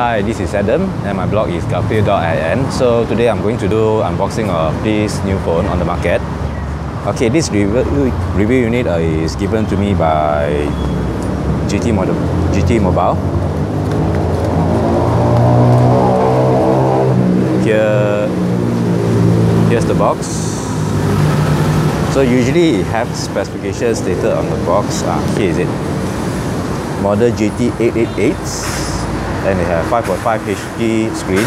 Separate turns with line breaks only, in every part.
Hi, this is Adam and my blog is garfield.in. So today I'm going to do unboxing of this new phone on the market. Okay, this review, review unit uh, is given to me by GT, Model, GT Mobile. Here, here's the box. So usually it has specifications stated on the box. Ah, here is it. Model GT888 and it has 5.5 HD screen,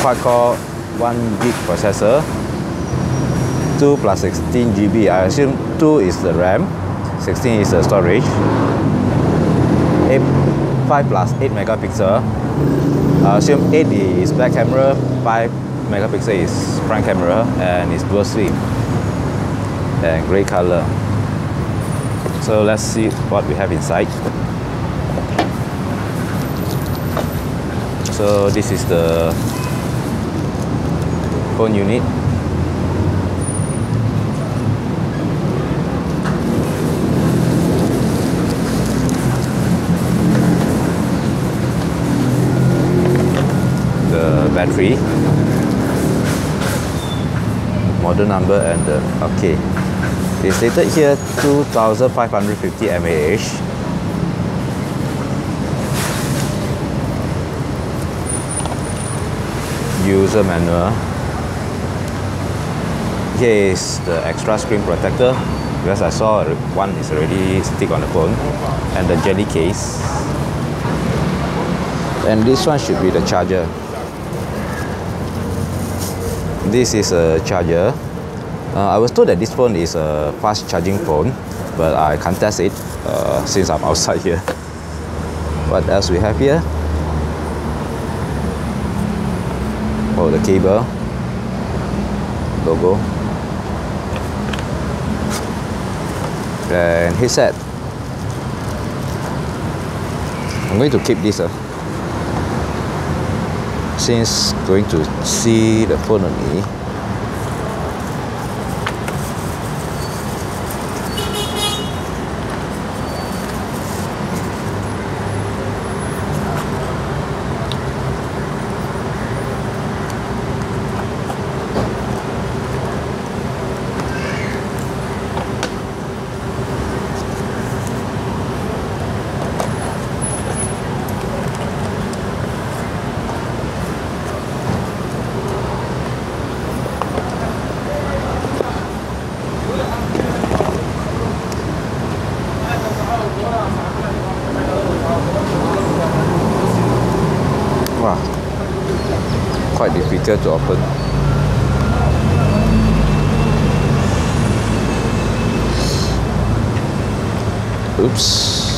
quad-core 1 gig processor, 2 plus 16 GB. I assume 2 is the RAM, 16 is the storage. 8, 5 plus 8 megapixel. I assume 8 is back camera, 5 megapixel is front camera, and it's dual SIM and grey color. So let's see what we have inside. So this is the phone unit. The battery. Model number and the okay. It's stated here 2550 mAh user manual. Here is the extra screen protector because I saw one is already stick on the phone and the jelly case. And this one should be the charger. This is a charger. Uh, I was told that this phone is a fast charging phone, but I can't test it uh, since I'm outside here. What else we have here? Oh the cable. Logo. And headset. I'm going to keep this uh, since going to see the phone only quite difficult to open. Oops.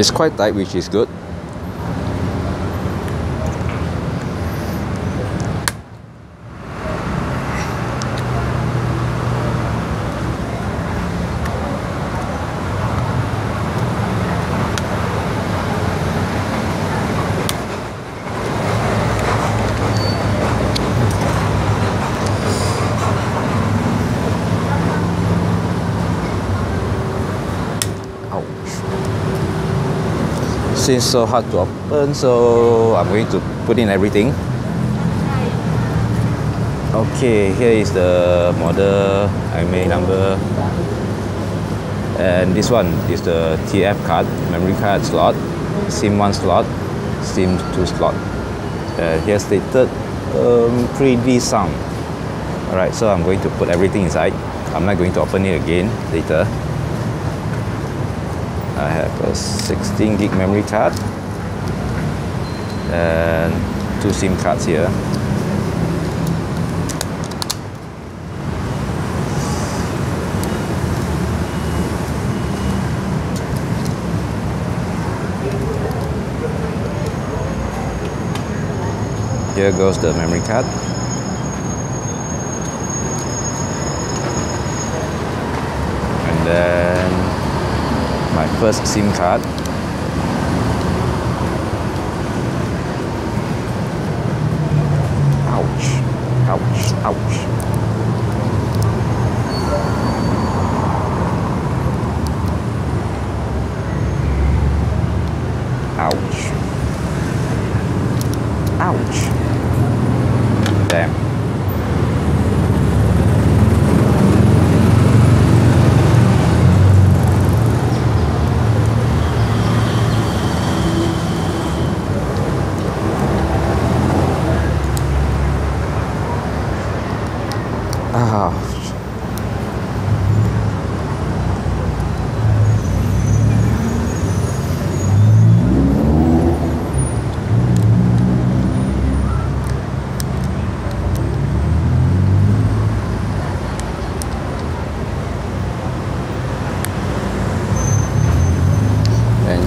It's quite tight, which is good. Since so hard to open so I'm going to put in everything. Okay here is the model IMEI number. And this one is the TF card memory card slot SIM 1 slot SIM 2 slot. Uh, here stated um, 3D sound. Alright so I'm going to put everything inside. I'm not going to open it again later I have a 16 gig memory card and two SIM cards here. Here goes the memory card. then my first SIM card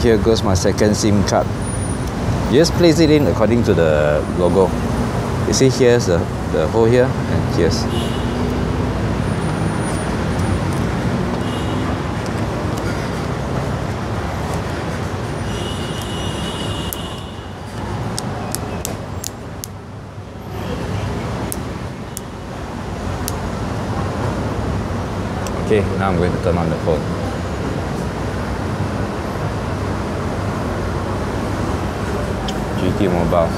here goes my second SIM card. Just place it in according to the logo. You see here's the, the hole here and here's Okay, now I'm going to turn on the phone. GT Mobile.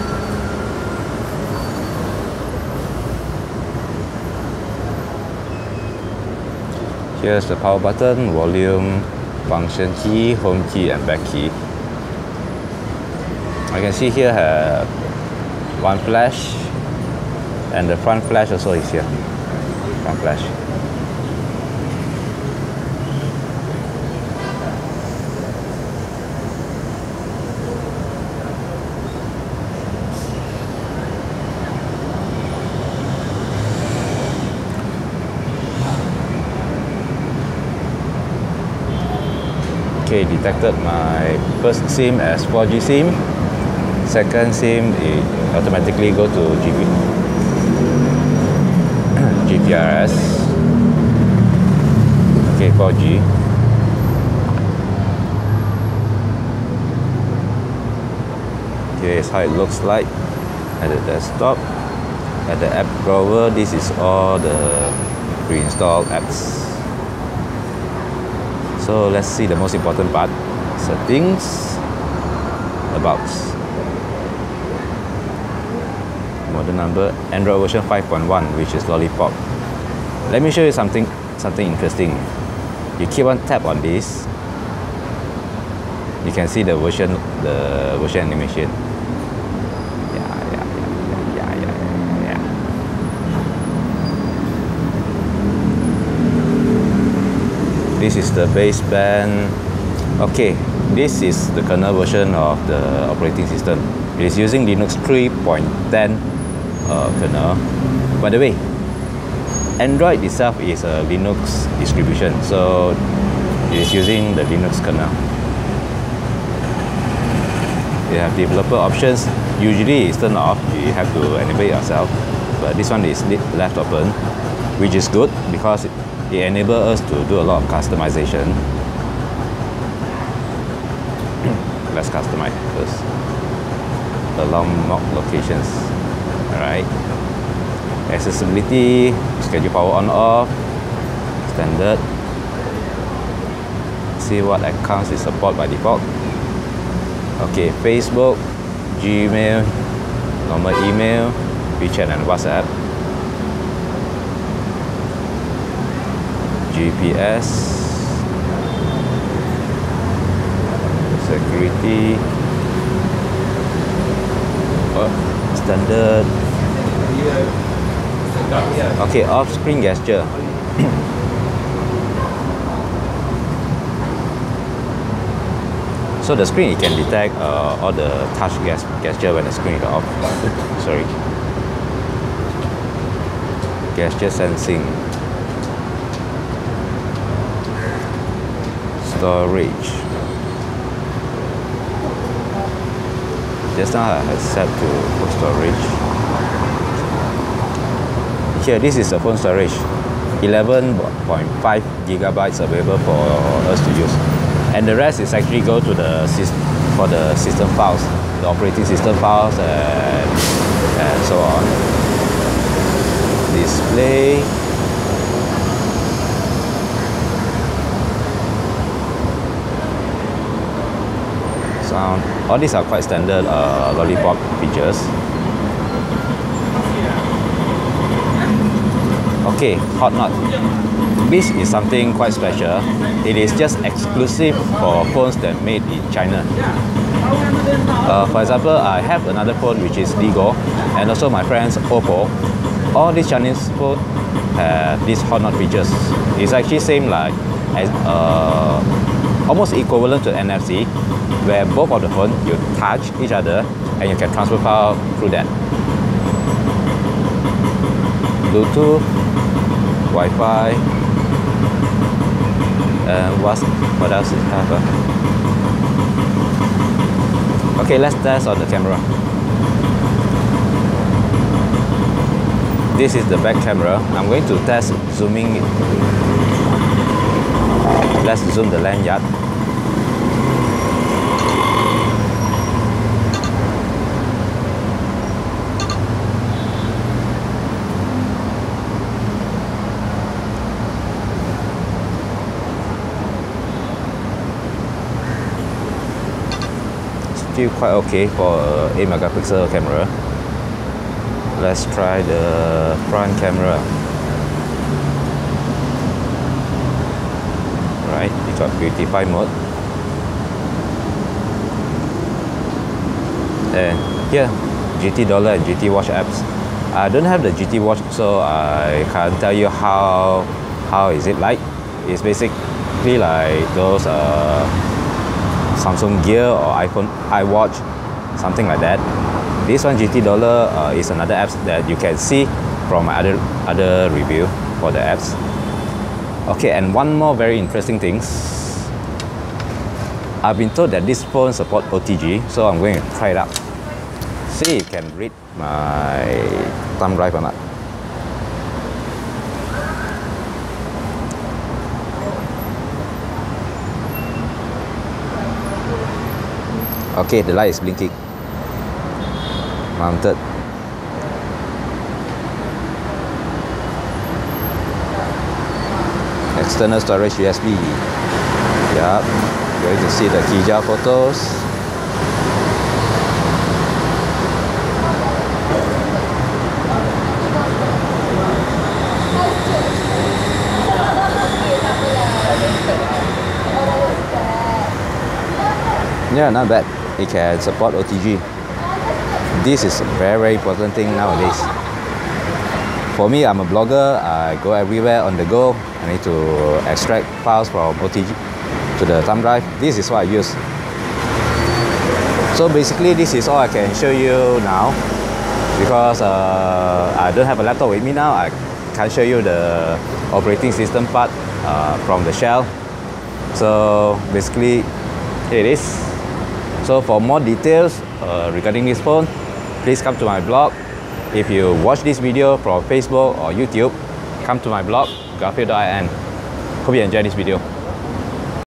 Here's the power button, volume, function key, home key and back key. I can see here have one flash and the front flash also is here. Front flash. Okay detected my first SIM as 4G SIM. Second SIM it automatically go to GB GPRS okay 4G okay that's how it looks like at the desktop. At the app drawer this is all the pre-installed apps so let's see the most important part. Settings, about. Model number, Android version 5.1, which is Lollipop. Let me show you something, something interesting. You keep on tap on this, you can see the version, the version animation. This is the baseband. Okay this is the kernel version of the operating system. It is using linux 3.10 uh, kernel. By the way android itself is a linux distribution so it is using the linux kernel. You have developer options. Usually it's turned off. You have to enable it yourself. But this one is left open which is good because it enables us to do a lot of customization. Let's customize first. Along mock locations. Alright. Accessibility, schedule power on off, standard. See what accounts is support by default. Okay, Facebook, Gmail, normal email, WeChat and WhatsApp. GPS security. Oh, standard. Okay off screen gesture. So the screen it can detect uh, all the touch gesture when the screen is off. Sorry. Gesture sensing storage just now I set to phone storage. Here this is the phone storage. 11.5 gigabytes available for us to use. And the rest is actually go to the system for the system files the operating system files and, and so on. Display sound all these are quite standard uh, lollipop features okay HotKnot. This is something quite special. It is just exclusive for phones that made in China. Uh, for example I have another phone which is Ligo and also my friends Oppo. All these Chinese phones have these HotKnot features it's actually same like as uh, almost equivalent to NFC where both of the phone you touch each other and you can transfer file through that. Bluetooth Wi-Fi and what, what else it have uh? okay let's test on the camera. This is the back camera. I'm going to test zooming let's zoom the lanyard. Still quite okay for a 8 megapixel camera. Let's try the front camera right it got beautify mode and here GT Dollar and GT Watch apps I don't have the GT Watch so I can't tell you how how is it like it's basically like those uh, Samsung Gear or iPhone, iWatch, something like that. This one GT Dollar uh, is another app that you can see from my other other review for the apps. Okay, and one more very interesting thing. I've been told that this phone support OTG, so I'm going to try it out. See it can read my thumb drive or not. okay the light is blinking mounted external storage USB yeah going to see the Kija photos yeah not bad it can support OTG. This is a very, very important thing nowadays. For me, I'm a blogger. I go everywhere on the go. I need to extract files from OTG to the thumb drive. This is what I use. So basically, this is all I can show you now because uh, I don't have a laptop with me now. I can't show you the operating system part uh, from the shell. So basically, here it is. So for more details uh, regarding this phone, please come to my blog. If you watch this video from Facebook or YouTube, come to my blog, garfield.in. Hope you enjoy this video.